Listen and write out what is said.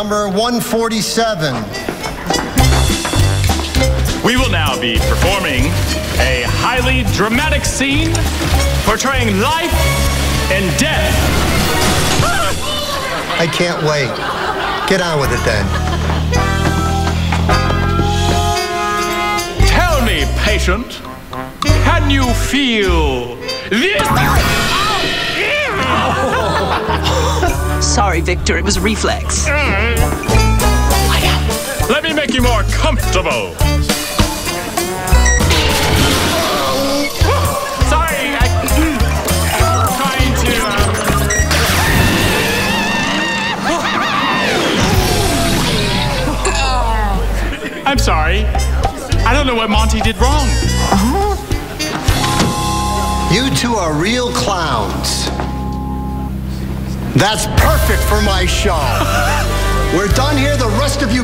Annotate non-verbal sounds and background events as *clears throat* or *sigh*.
Number 147. We will now be performing a highly dramatic scene portraying life and death. I can't wait. Get on with it then. Tell me, patient, can you feel this? Sorry, Victor, it was a reflex. Let me make you more comfortable. Sorry, I, *clears throat* trying to. uh, I'm sorry. I don't know what Monty did wrong. You two are real clowns. That's perfect for my show. *laughs* We're done here. The rest of you can go home.